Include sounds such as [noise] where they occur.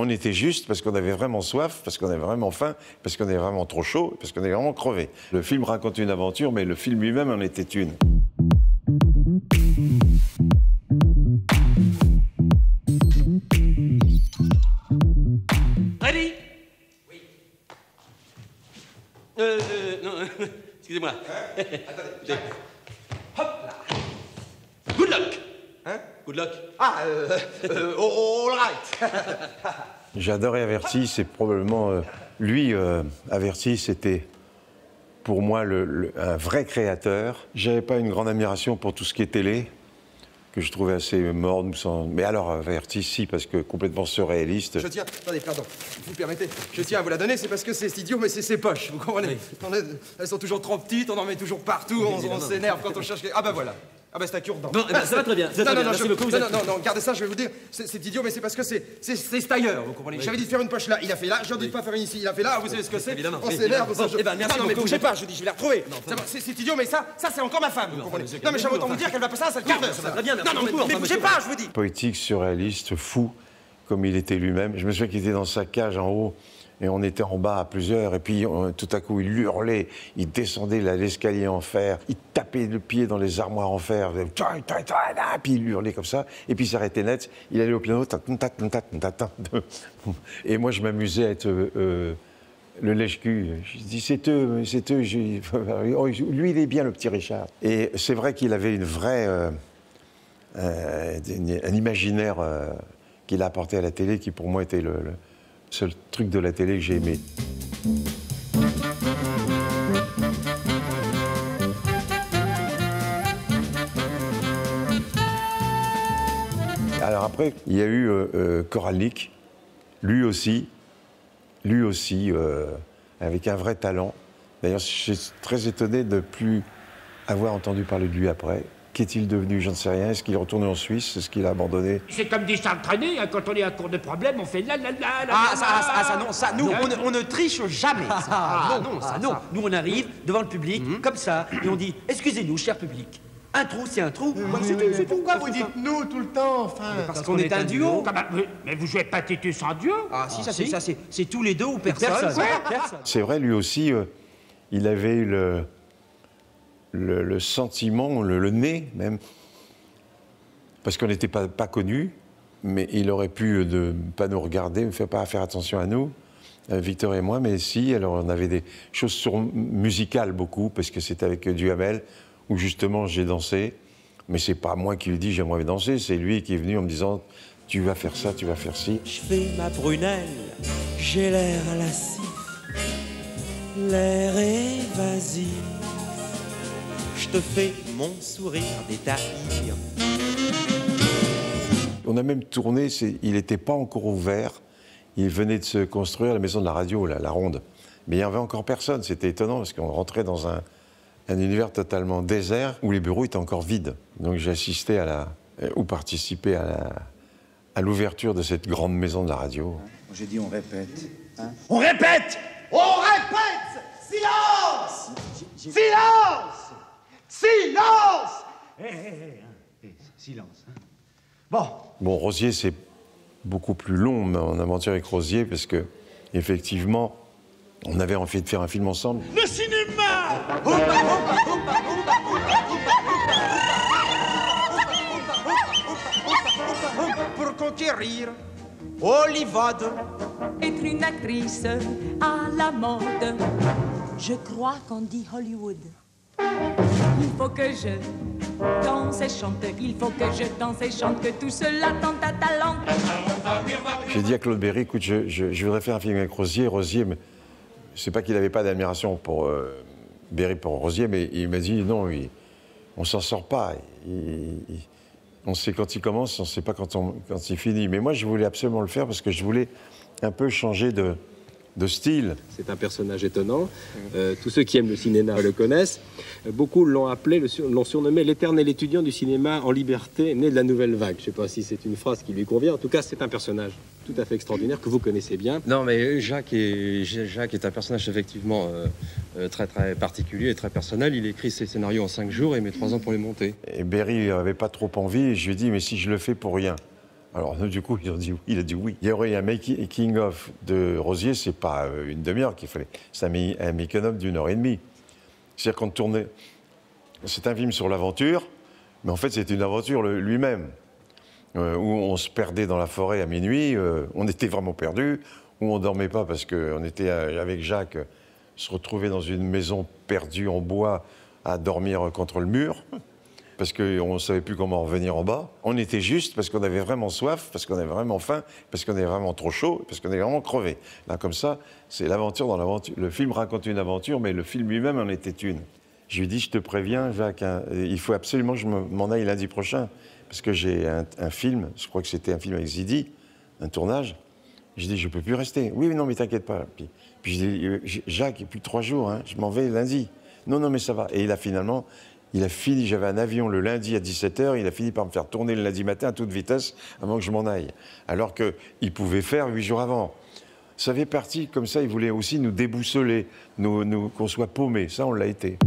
On était juste parce qu'on avait vraiment soif, parce qu'on avait vraiment faim, parce qu'on avait vraiment trop chaud, parce qu'on avait vraiment crevé. Le film raconte une aventure, mais le film lui-même en était une. Ready? Oui. Euh, euh, non, [laughs] excusez-moi. [laughs] attendez. Hop là. Good luck. Hein Good luck. Ah, euh, euh, all right. [laughs] J'ai adoré Averti, c'est probablement. euh, lui, euh, Averti, c'était pour moi le- le- un vrai créateur. J'avais pas une grande admiration pour tout ce qui est télé, que je trouvais assez morne. Sans... Mais alors, Averti, si, parce que complètement surréaliste. Je tiens, attendez, pardon, vous me permettez, je tiens à vous la donner, c'est parce que c'est idiot, mais c'est ses poches, vous comprenez? Elles sont toujours trop petites, on en met toujours partout, on, on s'énerve quand on cherche. quelque- Ah bah voilà. Ah bah c'est un cure-dent. Bon, eh ben, ça va très bien, ça va Non, très non, bien. non, Merci je- beaucoup, vous non, êtes- non, non, non, gardez ça, je vais vous dire, c'est c'est idiot, mais c'est parce que c'est c'est c'est tailleur, vous comprenez J'avais dit de faire une poche là, il a fait là, je lui ai dit de pas faire une ici, il a fait là, vous savez ce que c'est Évidemment, On oui, s'énerve, évidemment. ça, Bon, je- eh ben, merci Non, non, mais beaucoup, bougez vous pas, je dis, je vais la retrouver. Ça va, C'est c'est idiot, mais ça, ça c'est encore ma femme, vous comprenez Non, mais j'avais autant vous dire qu'elle va passer un sale quart d'heure. ça va très bien, merci Non, non, mais- beaucoup, mais enfin, bougez monsieur. pas, je vous dis. Poétique, surréaliste, fou, comme il était lui-même. Je me souviens qu'il était dans sa cage en haut. Et on était en bas à plusieurs, et puis on- tout à coup il hurlait, il descendait l'escalier en fer, il tapait le pied dans les armoires en fer, là, puis il hurlait comme ça, et puis il s'arrêtait net, il allait au piano, [laughs] et moi je m'amusais à être euh, euh, le lèche-cul. Je dis c'est eux, c'est eux, [laughs] Oh, lui il est bien le petit Richard. Et c'est vrai qu'il avait une vraie. euh, euh, un imaginaire euh, qu'il a apporté à la télé qui pour moi était le seul truc de la télé que j'ai aimé. Alors après, il y a eu euh, euh, lui aussi, lui aussi, euh, avec un vrai talent. D'ailleurs, je suis très étonné de ne plus avoir entendu parler de lui après. Qu'est-il devenu? J'en sais rien. Est-ce qu'il est retourné en Suisse? Est-ce qu'il a abandonné? C'est comme dit Charles Trenet, hein, quand on est à court de problèmes, on fait la la la la Ah, la, ça, ah, ça, ah, ça, non, ça, nous, on, ne- on ne triche jamais. ça. Ah, non, non, ça, ah, non. ça. Nous, on arrive devant le public, Mhm. comme ça, et on dit Excusez-nous, cher public. Un trou, c'est un trou. C'est tout. Pourquoi vous dites nous tout le temps, enfin Parce qu'on est un duo. Ah bah, mais- mais vous jouez pas Titus en duo? Ah, si, ça, si. c'est ça, c'est c'est tous les deux ou personne. Personne. C'est vrai, lui aussi, euh, il avait eu le, le, sentiment, le, le nez même, parce qu'on n'était pas, connus, mais il aurait pu ne pas nous regarder, ne pas faire attention à nous, euh, Victor et moi, mais si, alors on avait des choses sur, musicales beaucoup, parce que c'était avec Duhamel, où justement j'ai dansé, mais c'est pas moi qui lui dis j'aimerais danser, c'est lui qui est venu en me disant tu vas faire ça, tu vas faire ci. Je fais ma prunelle, j'ai l'air lascif, l'air évasif. Je te fais mon sourire détaillir. On a même tourné, il n'était pas encore ouvert. Il venait de se construire la maison de la radio, là, la ronde. Mais il n'y avait encore personne. C'était étonnant parce qu'on rentrait dans un, un univers totalement désert où les bureaux étaient encore vides. Donc j'ai assisté à la, euh, ou participé à l'ouverture de cette grande maison de la radio. J'ai dit on répète. On répète On répète Silence Silence Silence hé, hein. Hé, silence. hein. Bon, Bon, Rosier, c'est beaucoup plus long, mon aventure avec Rosier, parce que, effectivement, on avait envie de faire un film ensemble. le cinéma Pour conquérir Hollywood. être une actrice à la mode. Je crois qu'on dit Hollywood. Il faut que je danse et chante, il faut que je danse et chante, que tout cela tant à talent. J'ai dit à Claude Berry, écoute, je, je- voudrais faire un film avec Rosier. Rosier, mais c'est pas qu'il n'avait pas d'admiration pour euh, Berry pour Rosier, mais il m'a dit non, il- on s'en sort pas. On sait quand il commence, on sait pas quand, quand il finit. Mais moi, je voulais absolument le faire parce que je voulais un peu changer de, de style. C'est un personnage étonnant. Euh, tous ceux qui aiment le cinéma le connaissent. Euh, Beaucoup l'ont appelé, l'ont surnommé l'éternel étudiant du cinéma en liberté, né de la nouvelle vague. Je ne sais pas si c'est une phrase qui lui convient. En tout cas, c'est un personnage tout à fait extraordinaire que vous connaissez bien. Non, mais Jacques est, Jacques est un personnage effectivement euh, euh, très très particulier et très personnel. Il écrit ses scénarios en cinq jours et met trois ans pour les monter. Et Berry n'avait pas trop envie. Et je lui ai dit, mais si je le fais pour rien, Alors, du coup, il a dit oui. Il y aurait un making-of de Rosier, c'est pas euh, une demi-heure qu'il fallait. C'est un, un making-of d'une heure et demie. C'est-à-dire qu'on tournait. C'est un film sur l'aventure, mais en fait, c'est une aventure lui-même. Euh, où on se perdait dans la forêt à minuit, euh, on était vraiment perdus, où on dormait pas parce qu'on était avec Jacques, se retrouver dans une maison perdue en bois à dormir contre le mur, parce qu'on ne savait plus comment revenir en bas. On était juste parce qu'on avait vraiment soif, parce qu'on avait vraiment faim, parce qu'on avait vraiment trop chaud, parce qu'on avait vraiment crevé. Là, comme ça, c'est l'aventure dans l'aventure. Le film raconte une aventure, mais le film lui-même en était une. Je lui dis, je te préviens, Jacques, hein, il faut absolument que je me- m'en aille lundi prochain, parce que j'ai un, film, je crois que c'était un film avec Zidi, un tournage. Je dis, je peux plus rester. Oui, mais non, mais t'inquiète pas. Puis, puis je dis, euh, Jacques, il n'y a plus de trois jours, hein, je m'en vais lundi. Non, non, mais ça va. Et il a finalement, il a fini, j'avais un avion le lundi à 17h, il a fini par me faire tourner le lundi matin à toute vitesse avant que je m'en aille. Alors qu'il pouvait faire huit jours avant. Ça fait partie, comme ça, il voulait aussi nous déboussoler, nous, qu'on soit paumés. Ça, on l'a été.